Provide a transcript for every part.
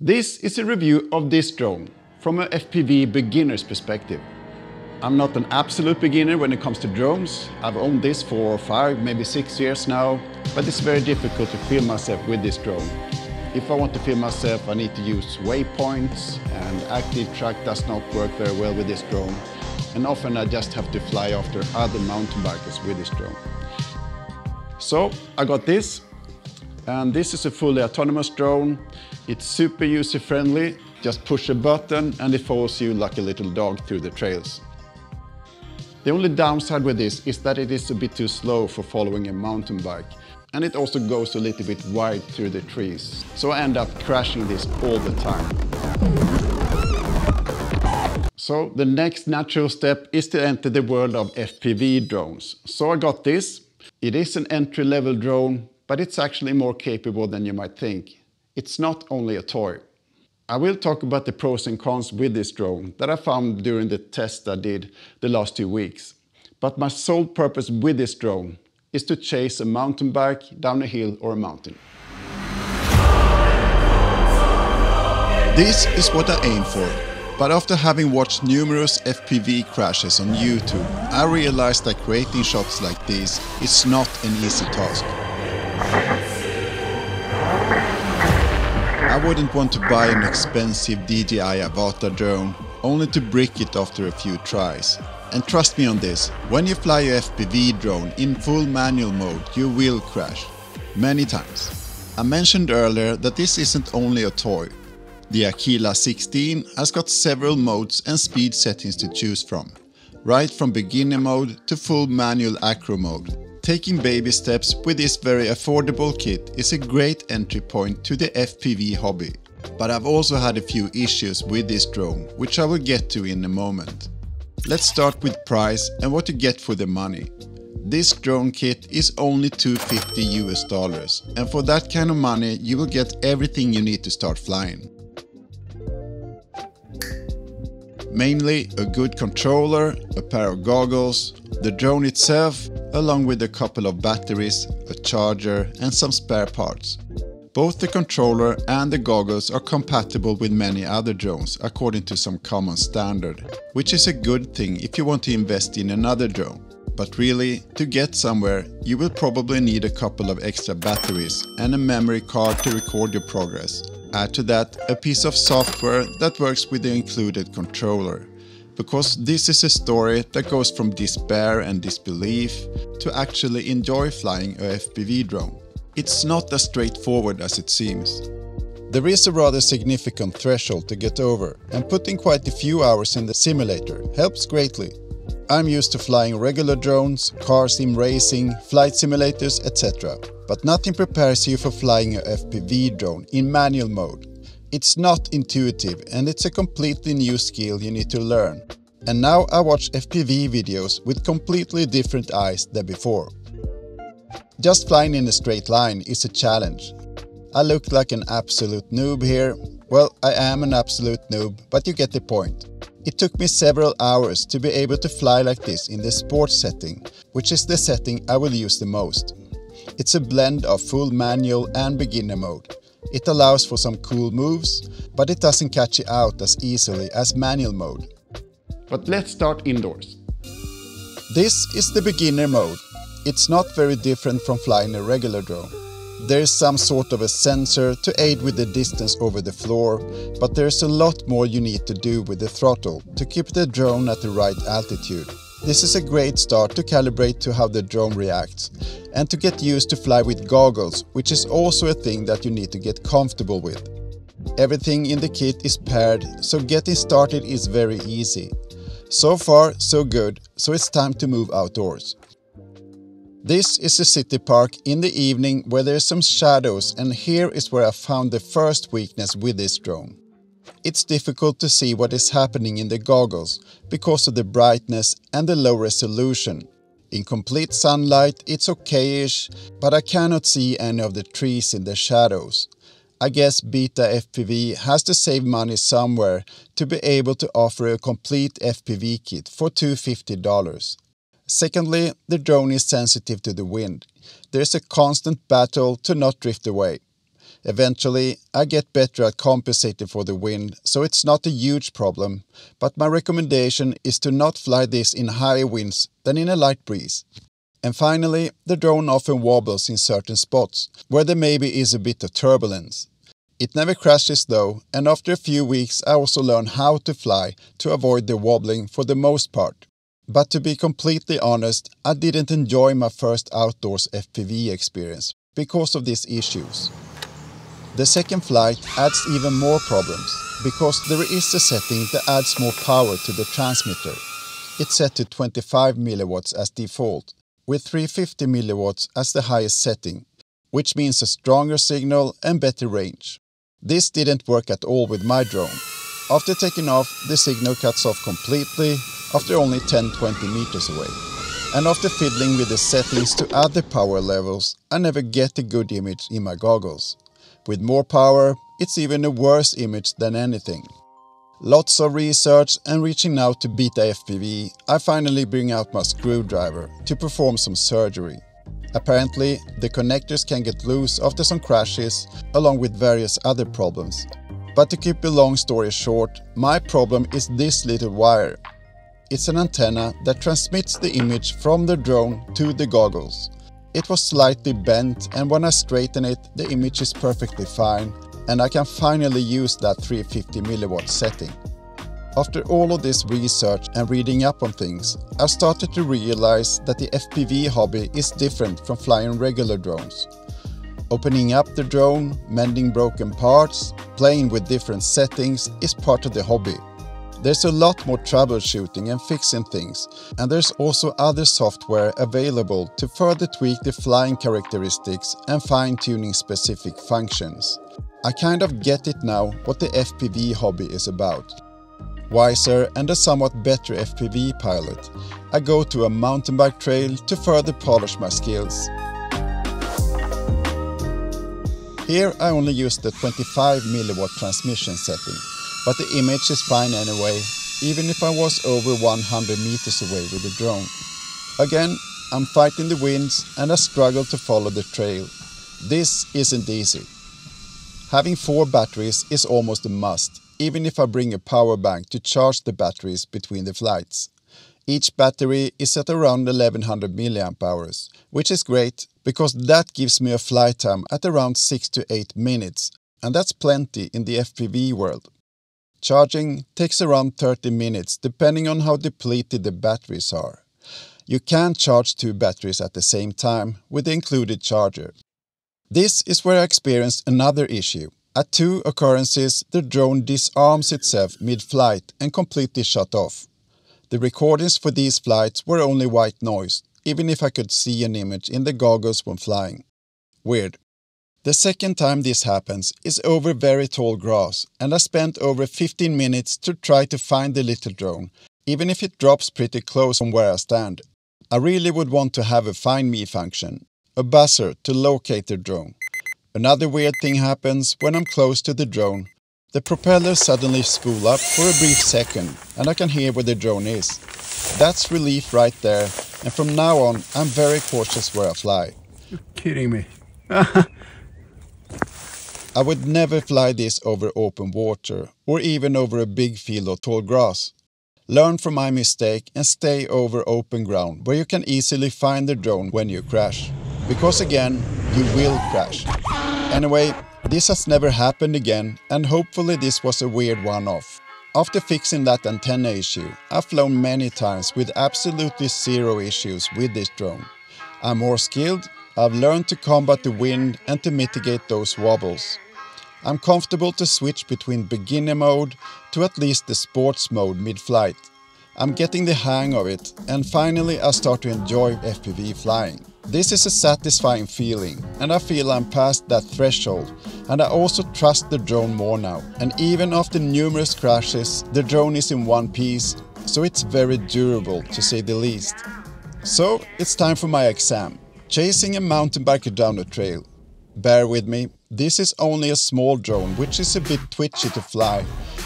This is a review of this drone from an FPV beginner's perspective. I'm not an absolute beginner when it comes to drones. I've owned this for five, maybe six years now, but it's very difficult to film myself with this drone. If I want to film myself, I need to use waypoints and active track does not work very well with this drone. And often I just have to fly after other mountain bikers with this drone. So I got this, and this is a fully autonomous drone. It's super user friendly. Just push a button and it follows you like a little dog through the trails. The only downside with this is that it is a bit too slow for following a mountain bike. And it also goes a little bit wide through the trees. So I end up crashing this all the time. So the next natural step is to enter the world of FPV drones. So I got this. It is an entry-level drone, but it's actually more capable than you might think. It's not only a toy. I will talk about the pros and cons with this drone that I found during the test I did the last two weeks. But my sole purpose with this drone is to chase a mountain bike down a hill or a mountain. This is what I aim for. But after having watched numerous FPV crashes on YouTube, I realized that creating shots like these is not an easy task. I wouldn't want to buy an expensive DJI Avata drone only to brick it after a few tries. And trust me on this, when you fly your FPV drone in full manual mode you will crash. Many times. I mentioned earlier that this isn't only a toy. The Aquila 16 has got several modes and speed settings to choose from, right from beginner mode to full manual acro mode. Taking baby steps with this very affordable kit is a great entry point to the FPV hobby. But I've also had a few issues with this drone, which I will get to in a moment. Let's start with price and what you get for the money. This drone kit is only 250 US dollars and for that kind of money you will get everything you need to start flying. Mainly a good controller, a pair of goggles, the drone itself, along with a couple of batteries, a charger and some spare parts. Both the controller and the goggles are compatible with many other drones according to some common standard, which is a good thing if you want to invest in another drone. But really, to get somewhere, you will probably need a couple of extra batteries and a memory card to record your progress. Add to that a piece of software that works with the included controller because this is a story that goes from despair and disbelief to actually enjoy flying a FPV drone. It's not as straightforward as it seems. There is a rather significant threshold to get over, and putting quite a few hours in the simulator helps greatly. I'm used to flying regular drones, car sim racing, flight simulators, etc. But nothing prepares you for flying a FPV drone in manual mode. It's not intuitive and it's a completely new skill you need to learn. And now I watch FPV videos with completely different eyes than before. Just flying in a straight line is a challenge. I look like an absolute noob here. Well, I am an absolute noob, but you get the point. It took me several hours to be able to fly like this in the sports setting, which is the setting I will use the most. It's a blend of full manual and beginner mode. It allows for some cool moves, but it doesn't catch you out as easily as manual mode. But let's start indoors. This is the beginner mode. It's not very different from flying a regular drone. There is some sort of a sensor to aid with the distance over the floor, but there's a lot more you need to do with the throttle to keep the drone at the right altitude. This is a great start to calibrate to how the drone reacts and to get used to fly with goggles, which is also a thing that you need to get comfortable with. Everything in the kit is paired, so getting started is very easy. So far, so good, so it's time to move outdoors. This is a city park in the evening where there's some shadows and here is where I found the first weakness with this drone. It's difficult to see what is happening in the goggles because of the brightness and the low resolution. In complete sunlight it's okayish, but I cannot see any of the trees in the shadows. I guess Beta FPV has to save money somewhere to be able to offer a complete FPV kit for $250. Secondly, the drone is sensitive to the wind. There is a constant battle to not drift away. Eventually, I get better at compensating for the wind, so it's not a huge problem, but my recommendation is to not fly this in higher winds than in a light breeze. And finally, the drone often wobbles in certain spots, where there maybe is a bit of turbulence. It never crashes though, and after a few weeks I also learned how to fly to avoid the wobbling for the most part. But to be completely honest, I didn't enjoy my first outdoors FPV experience because of these issues. The second flight adds even more problems, because there is a setting that adds more power to the transmitter. It's set to 25 milliwatts as default, with 350 milliwatts as the highest setting, which means a stronger signal and better range. This didn't work at all with my drone. After taking off, the signal cuts off completely after only 10-20 meters away. And after fiddling with the settings to other power levels, I never get a good image in my goggles. With more power, it's even a worse image than anything. Lots of research and reaching out to Beta FPV, I finally bring out my screwdriver to perform some surgery. Apparently, the connectors can get loose after some crashes, along with various other problems. But to keep a long story short, my problem is this little wire. It's an antenna that transmits the image from the drone to the goggles. It was slightly bent and when I straighten it, the image is perfectly fine and I can finally use that 350 milliwatt setting. After all of this research and reading up on things, I started to realize that the FPV hobby is different from flying regular drones. Opening up the drone, mending broken parts, playing with different settings is part of the hobby. There's a lot more troubleshooting and fixing things, and there's also other software available to further tweak the flying characteristics and fine-tuning specific functions. I kind of get it now what the FPV hobby is about. Wiser and a somewhat better FPV pilot, I go to a mountain bike trail to further polish my skills. Here I only use the 25 milliwatt transmission setting but the image is fine anyway, even if I was over 100 meters away with the drone. Again, I'm fighting the winds and I struggle to follow the trail. This isn't easy. Having four batteries is almost a must, even if I bring a power bank to charge the batteries between the flights. Each battery is at around 1100 mAh, which is great because that gives me a flight time at around 6 to 8 minutes, and that's plenty in the FPV world. Charging takes around 30 minutes depending on how depleted the batteries are. You can't charge two batteries at the same time with the included charger. This is where I experienced another issue. At two occurrences, the drone disarms itself mid-flight and completely shut off. The recordings for these flights were only white noise, even if I could see an image in the goggles when flying. Weird. The second time this happens is over very tall grass and I spent over 15 minutes to try to find the little drone, even if it drops pretty close from where I stand. I really would want to have a find me function, a buzzer to locate the drone. Another weird thing happens when I'm close to the drone. The propellers suddenly spool up for a brief second and I can hear where the drone is. That's relief right there and from now on I'm very cautious where I fly. You're kidding me. I would never fly this over open water or even over a big field of tall grass. Learn from my mistake and stay over open ground where you can easily find the drone when you crash. Because again, you will crash. Anyway, this has never happened again and hopefully this was a weird one-off. After fixing that antenna issue, I've flown many times with absolutely zero issues with this drone. I'm more skilled I've learned to combat the wind and to mitigate those wobbles. I'm comfortable to switch between beginner mode to at least the sports mode mid-flight. I'm getting the hang of it and finally I start to enjoy FPV flying. This is a satisfying feeling and I feel I'm past that threshold and I also trust the drone more now and even after numerous crashes the drone is in one piece so it's very durable to say the least. So it's time for my exam. Chasing a mountain biker down a trail. Bear with me, this is only a small drone which is a bit twitchy to fly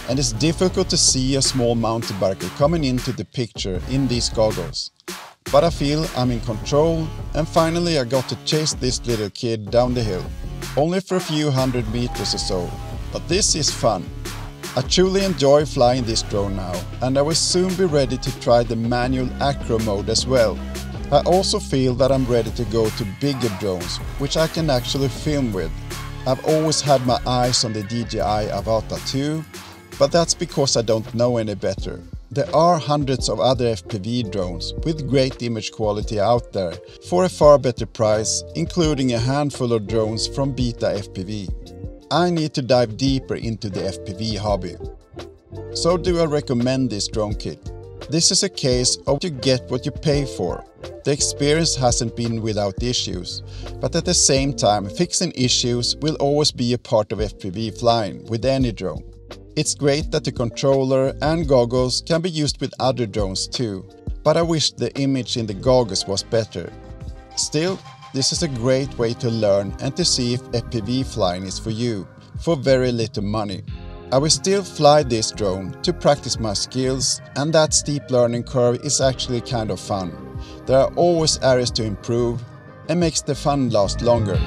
and it's difficult to see a small mountain biker coming into the picture in these goggles. But I feel I'm in control and finally I got to chase this little kid down the hill. only for a few hundred meters or so, but this is fun. I truly enjoy flying this drone now, and I will soon be ready to try the manual acro mode as well. I also feel that I'm ready to go to bigger drones, which I can actually film with. I've always had my eyes on the DJI Avata 2, but that's because I don't know any better. There are hundreds of other FPV drones with great image quality out there for a far better price, including a handful of drones from Beta FPV. I need to dive deeper into the FPV hobby. So do I recommend this drone kit? This is a case of you get what you pay for. The experience hasn't been without issues, but at the same time fixing issues will always be a part of FPV flying with any drone. It's great that the controller and goggles can be used with other drones too, but I wish the image in the goggles was better. Still, this is a great way to learn and to see if FPV flying is for you, for very little money. I will still fly this drone to practice my skills and that steep learning curve is actually kind of fun. There are always areas to improve and makes the fun last longer.